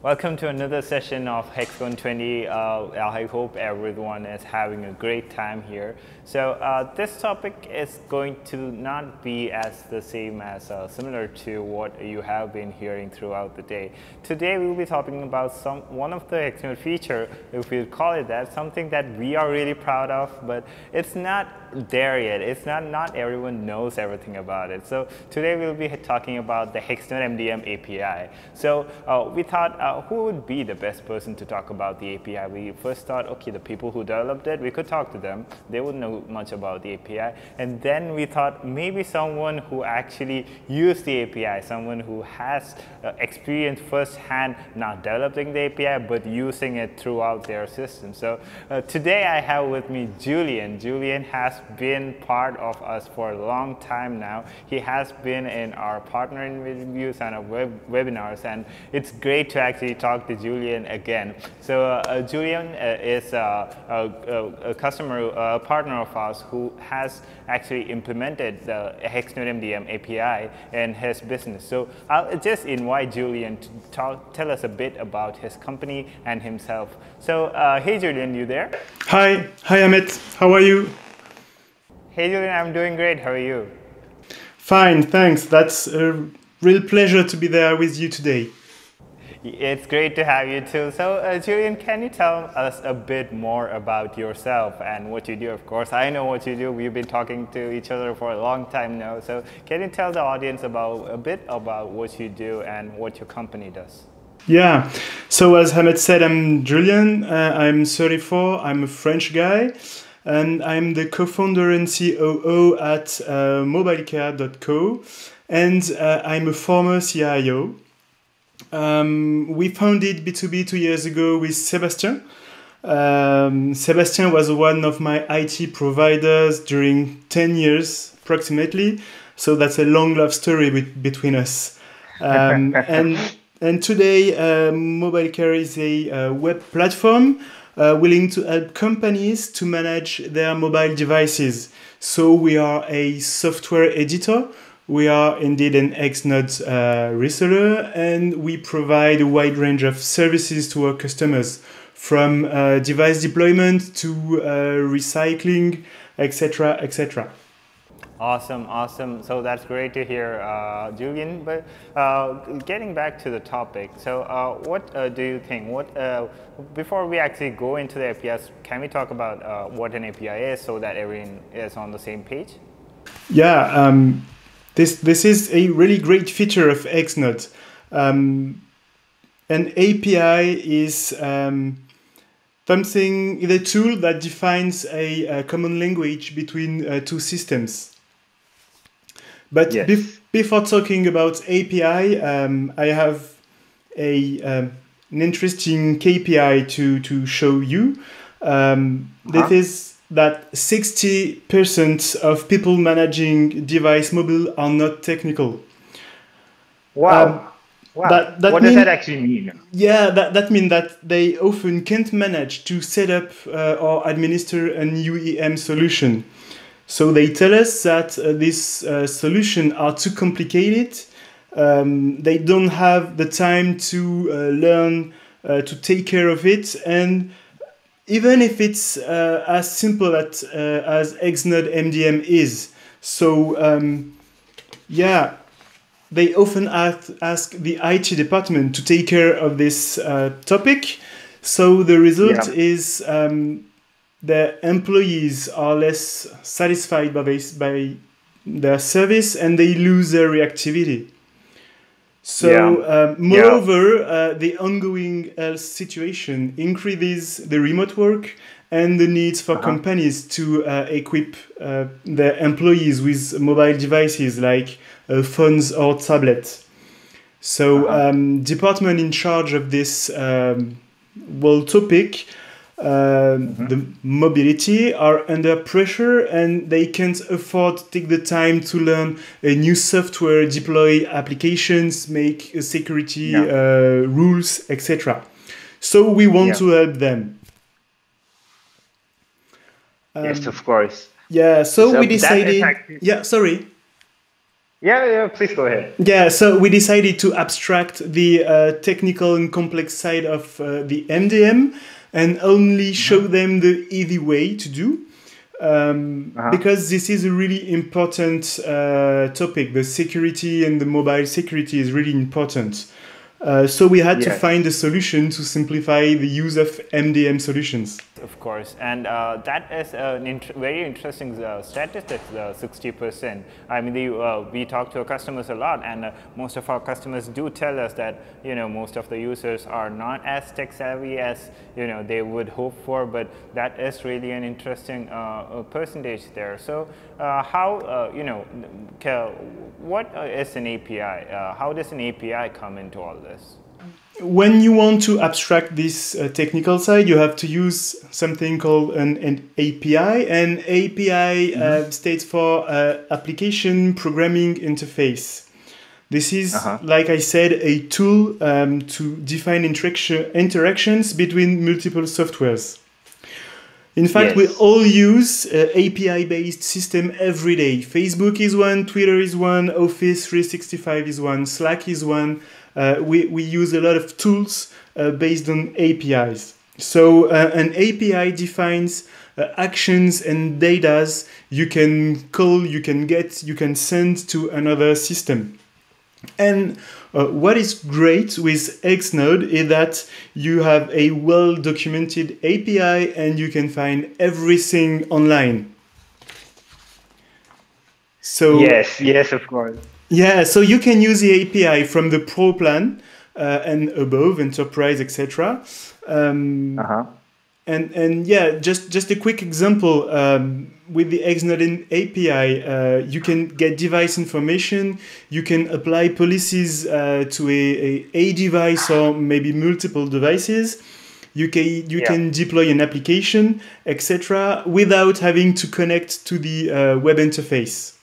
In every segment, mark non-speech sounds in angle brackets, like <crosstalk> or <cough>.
Welcome to another session of HexCon 20. Uh, I hope everyone is having a great time here. So uh, this topic is going to not be as the same as uh, similar to what you have been hearing throughout the day. Today we'll be talking about some one of the Hexnode feature, if we call it that, something that we are really proud of, but it's not there yet. It's not not everyone knows everything about it. So today we'll be talking about the Hexnode MDM API. So uh, we thought uh, who would be the best person to talk about the API? We first thought, okay, the people who developed it, we could talk to them. They wouldn't know much about the API. And then we thought maybe someone who actually used the API, someone who has uh, experience firsthand not developing the API, but using it throughout their system. So uh, today I have with me Julien. Julien has been part of us for a long time now. He has been in our partner interviews and our web webinars, and it's great to actually talk to Julien again. So uh, uh Julien uh, is a, a, a customer, a partner of ours who has actually implemented the Hexnode MDM API in his business. So I'll just invite Julien to talk, tell us a bit about his company and himself. So uh, hey Julien, you there? Hi, hi Amit, how are you? Hey Julien, I'm doing great. How are you? Fine, thanks. That's a real pleasure to be there with you today. It's great to have you too. So, uh, Julien, can you tell us a bit more about yourself and what you do? Of course, I know what you do. We've been talking to each other for a long time now. So, can you tell the audience about a bit about what you do and what your company does? Yeah. So, as Hamed said, I'm Julien. Uh, I'm 34. I'm a French guy. And I'm the co founder and COO at uh, mobilecare.co. And uh, I'm a former CIO. Um, we founded B2B two years ago with Sebastian. Um, Sebastian was one of my IT providers during 10 years approximately. So that's a long love story be- between us. Um, <laughs> and, and today, uh, MobileCare is a uh, web platform uh, willing to help companies to manage their mobile devices. So we are a software editor we are indeed an Hexnode uh, reseller and we provide a wide range of services to our customers from uh, device deployment to uh, recycling, etc., etc. Awesome, awesome. So that's great to hear, uh, Julien. But uh, getting back to the topic, so uh, what uh, do you think? What uh, before we actually go into the APIs, can we talk about uh, what an API is so that everyone is on the same page? Yeah. Um, this, this is a really great feature of Hexnode. Um, an API is um, something, the tool that defines a, a common language between uh, two systems. But yes. bef- before talking about API, um, I have a um, an interesting KPI to to show you. Um, uh-huh. That is that 60% of people managing device mobile are not technical. Wow. Um, wow. That, that what mean, does that actually mean? Yeah, that, that means that they often can't manage to set up uh, or administer an UEM solution. So they tell us that uh, these uh, solutions are too complicated. Um, they don't have the time to uh, learn uh, to take care of it and even if it's uh, as simple at, uh, as Hexnode MDM is. So, um, yeah, they often ask, ask, the IT department to take care of this uh, topic. So the result yeah. is um, the employees are less satisfied by, by their service and they lose their reactivity. So, yeah. um, moreover, yeah. uh, the ongoing health situation increases the remote work and the needs for uh-huh. companies to uh, equip uh, their employees with mobile devices like uh, phones or tablets. So, uh-huh. um, department in charge of this um, world topic mm-hmm. the mobility are under pressure and they can't afford to take the time to learn a new software, deploy applications, make security yeah. uh, rules, etc. So we want yeah. to help them. Um, yes, of course. Yeah, so, so we decided. Yeah, sorry. Yeah, yeah, please go ahead. Yeah, so we decided to abstract the uh, technical and complex side of uh, the MDM and only show mm-hmm. them the easy way to do. Um, uh-huh. Because this is a really important uh, topic. The security and the mobile security is really important. Uh, so we had to find a solution to simplify the use of MDM solutions. Of course, and uh, that is a int very interesting uh, statistic, 60%. I mean, the, uh, we talk to our customers a lot, and uh, most of our customers do tell us that you know most of the users are not as tech savvy as you know they would hope for, but that is really an interesting uh, percentage there. So, how you know, what is an API? how does an API come into all this? when you want to abstract this uh, technical side, you have to use something called an, an API. And API uh, mm-hmm. uh, stands for uh, Application Programming Interface. This is, uh-huh. like I said, a tool um, to define interaction, interactions between multiple softwares. In fact, yes. we all use uh, API-based system every day. Facebook is one, Twitter is one, Office 365 is one, Slack is one, uh, we, we use a lot of tools uh, based on APIs. So uh, an API defines uh, actions and datas you can call, you can get, you can send to another system. And uh, what is great with Hexnode is that you have a well documented API and you can find everything online. So yes, yes, of course. Yeah, so you can use the API from the Pro plan uh, and above, Enterprise, etc. Um, uh-huh. And and yeah, just just a quick example um, with the Hexnode API, uh, you can get device information. You can apply policies uh, to a, a, a device or maybe multiple devices. You can you yeah. can deploy an application, etc., without having to connect to the uh, web interface.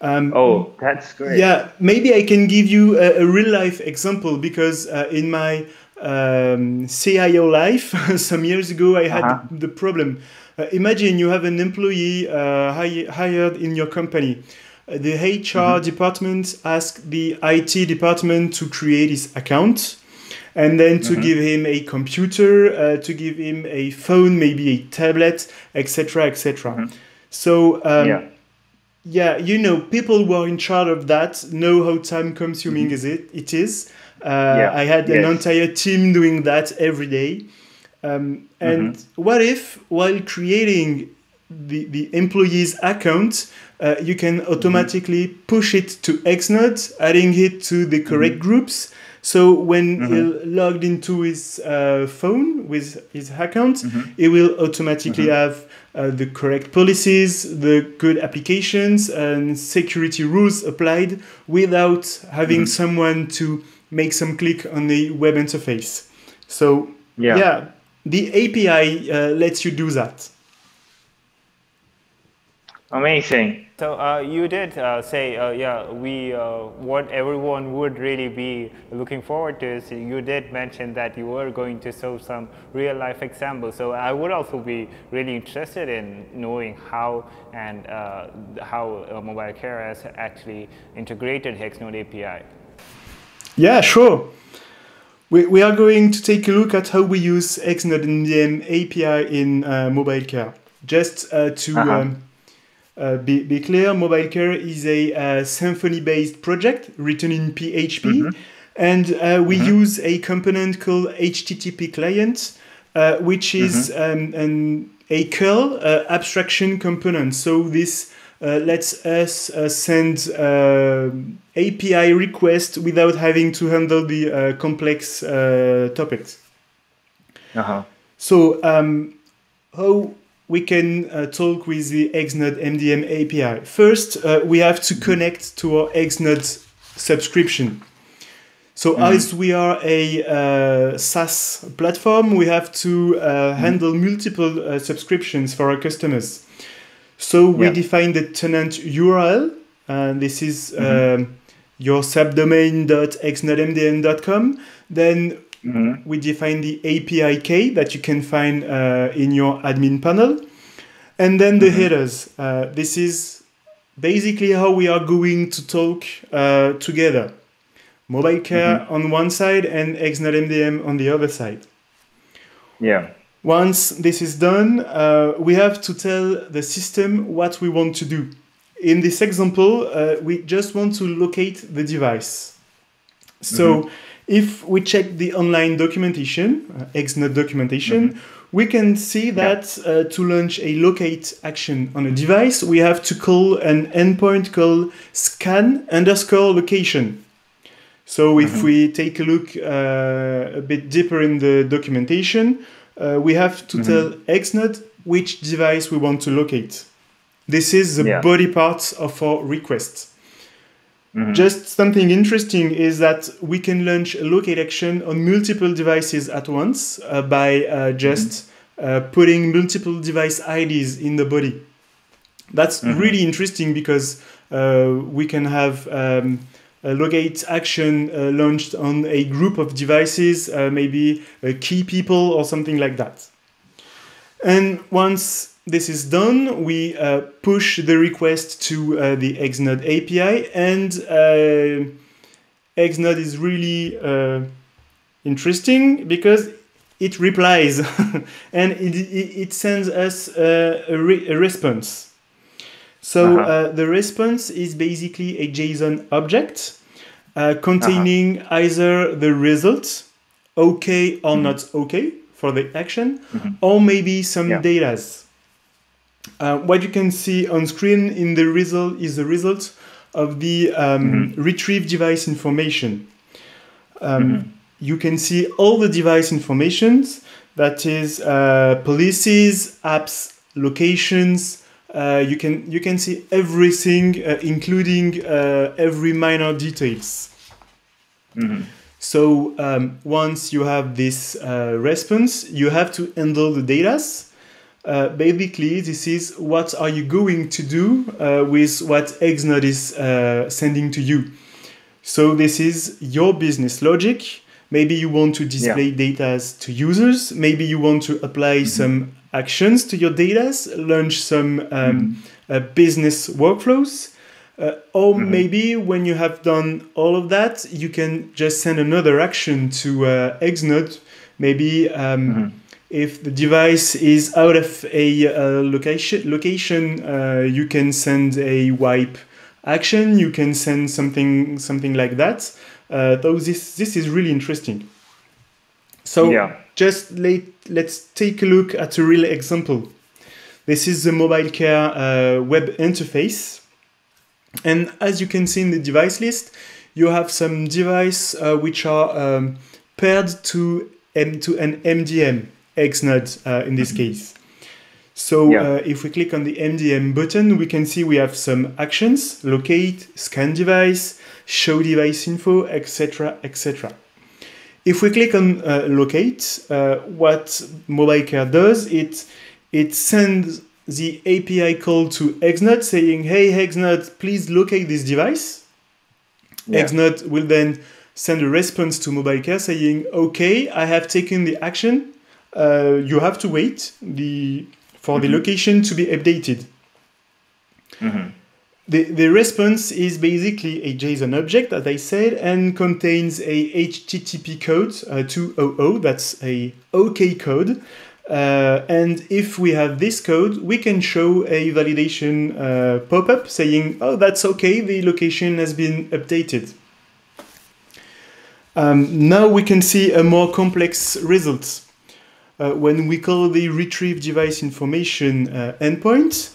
Um, oh, that's great. Yeah, maybe I can give you a, a real life example because uh, in my um, CIO life <laughs> some years ago, I had uh-huh. the problem. Uh, imagine you have an employee uh, hi- hired in your company. Uh, the HR mm-hmm. department asks the IT department to create his account and then to mm-hmm. give him a computer, uh, to give him a phone, maybe a tablet, etc., etc. Mm-hmm. So um, yeah yeah, you know, people who are in charge of that know how time consuming mm-hmm. is it it is. Uh, yeah. I had yes. an entire team doing that every day. Um, and mm-hmm. what if, while creating the, the employee's account, uh, you can mm-hmm. automatically mm-hmm. push it to Hexnode, adding it to the correct mm-hmm. groups. So when mm-hmm. he logged into his uh, phone with his account, mm-hmm. he will automatically have uh, the correct policies, the good applications, and security rules applied without having mm-hmm. someone to make some click on the web interface. So, yeah, yeah the API uh, lets you do that. Amazing. So uh, you did uh, say, uh, yeah, we uh, what everyone would really be looking forward to is you did mention that you were going to show some real life examples. So I would also be really interested in knowing how and uh, how Mobile Care has actually integrated Hexnode API. Yeah, sure. We, we are going to take a look at how we use Hexnode MDM API in uh, Mobile Care. Just to -huh. um, uh, be, be clear, Mobile Care is a uh, Symfony-based project written in PHP, mm-hmm. and uh, we mm-hmm. use a component called HTTP client, uh, which is mm-hmm. um, an, a curl uh, abstraction component. So this uh, lets us send API requests without having to handle the complex topics. Uh-huh. So um, how we can uh, talk with the Hexnode MDM API. First, uh, we have to connect to our Hexnode subscription. So mm. as we are a uh, SaaS platform, we have to uh, mm. handle multiple uh, subscriptions for our customers. So we yeah. define the tenant URL, and this is mm-hmm. um, your subdomain.hexnodemdm.com. Then Mm-hmm. We define the API key that you can find uh, in your admin panel. And then the mm-hmm. headers. Uh, this is basically how we are going to talk uh, together. Mobile care mm-hmm. on one side and Hexnode MDM on the other side. Yeah. Once this is done, uh, we have to tell the system what we want to do. In this example, uh, we just want to locate the device. So mm-hmm. if we check the online documentation, uh, Hexnode documentation, mm-hmm we can see that uh, to launch a locate action on a device, we have to call an endpoint called scan underscore location. So if mm-hmm. we take a look uh, a bit deeper in the documentation, uh, we have to mm-hmm. tell Hexnode which device we want to locate. This is the yeah. body part of our request. Mm-hmm. Just something interesting is that we can launch a locate action on multiple devices at once uh, by uh, just mm-hmm. uh, putting multiple device IDs in the body. That's mm-hmm. really interesting because uh, we can have um, a locate action uh, launched on a group of devices, uh, maybe key people or something like that. And once this is done, we uh, push the request to uh, the Hexnode API, and uh, Hexnode is really uh, interesting because it replies <laughs> and it, it, sends us uh, a, re a, response. So -huh. Uh, the response is basically a JSON object containing -huh. either the result, okay or mm -hmm. not okay for the action, mm -hmm. or maybe some yeah. datas. Uh, what you can see on screen in the result is the result of the um, mm-hmm. retrieve device information. Um, mm-hmm. You can see all the device informations, that is uh, policies, apps, locations. Uh, you can you can see everything, uh, including uh, every minor details. Mm-hmm. So um, once you have this uh, response, you have to handle the data uh, basically, this is what are you going to do uh, with what Hexnode is uh, sending to you. So this is your business logic. Maybe you want to display yeah. data to users. Maybe you want to apply mm-hmm. some actions to your data, launch some um, mm-hmm. business workflows. Uh, or mm-hmm. maybe when you have done all of that, you can just send another action to uh, Hexnode. Maybe um, mm-hmm if the device is out of a uh, location, location uh, you can send a wipe action. You can send something something like that. Uh, though this this is really interesting. So yeah. just let, let's take a look at a real example. This is the mobile care uh, web interface. And as you can see in the device list, you have some device uh, which are um, paired to, M to an MDM. Hexnode uh, in this mm-hmm. case. So yeah. uh, if we click on the MDM button, we can see we have some actions, locate, scan device, show device info, etc., etc. If we click on uh, locate, uh, what MobileCare does, it, it sends the API call to Hexnode saying, hey, Hexnode, please locate this device. Yeah. Will then send a response to MobileCare saying, okay, I have taken the action uh, you have to wait the for mm-hmm. the location to be updated. Mm-hmm. The, the response is basically a JSON object, as I said, and contains a HTTP code uh, 200. That's a OK code. Uh, and if we have this code, we can show a validation uh, pop-up saying, oh, that's okay, the location has been updated. Um, now we can see a more complex result uh, when we call the retrieve device information uh, endpoint,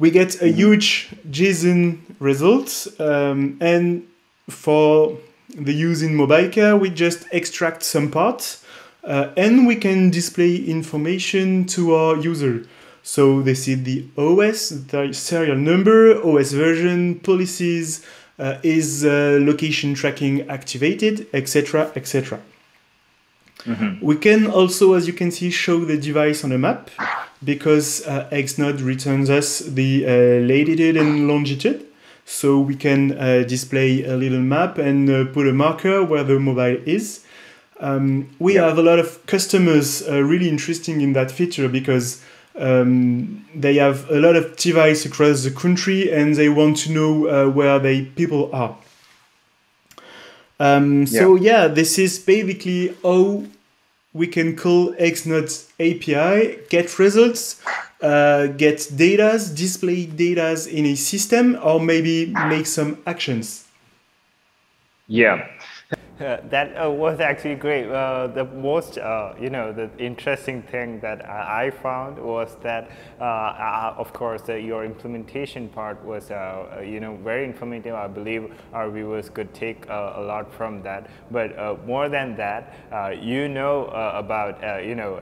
we get a mm-hmm. huge JSON result. Um, and for the use in mobile care, we just extract some parts uh, and we can display information to our user. So they see the OS, the serial number, OS version, policies, uh, is uh, location tracking activated, etc., etc. Mm-hmm. We can also, as you can see, show the device on a map because uh, Hexnode returns us the uh, latitude and longitude. So we can uh, display a little map and uh, put a marker where the mobile is. Um, we yeah. have a lot of customers uh, really interesting in that feature because um, they have a lot of devices across the country and they want to know uh, where they people are. Um, so yeah. yeah, this is basically how we can call Hexnode API, get results, uh, get data, display data in a system, or maybe make some actions. Yeah, <laughs> that uh, was actually great. Uh, the most, uh, you know, the interesting thing that I found was that, uh, uh, of course, your implementation part was, you know, very informative. I believe our viewers could take a lot from that. But more than that, you know about, you know,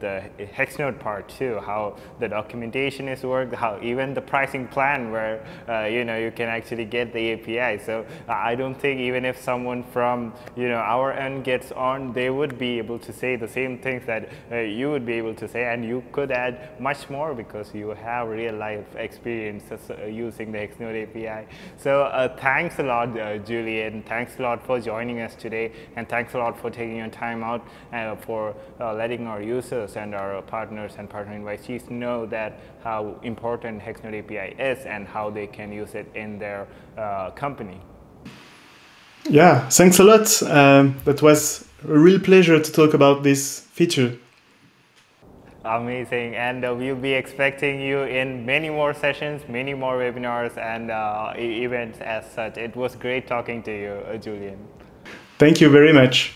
the Hexnode part too, how the documentation is worked, how even the pricing plan where uh, you know you can actually get the API. So uh, I don't think even if someone from you know our end gets on, they would be able to say the same things that uh, you would be able to say, and you could add much more because you have real life experiences uh, using the Hexnode API. So uh, thanks a lot, uh, Julien. Thanks a lot for joining us today, and thanks a lot for taking your time out and for letting our users and our partners and partner invitees know that how important Hexnode API is and how they can use it in their uh, company. Yeah, thanks a lot. Um, that was a real pleasure to talk about this feature. Amazing. And uh, we'll be expecting you in many more sessions, many more webinars and uh, events as such. It was great talking to you, uh, Julien. Thank you very much.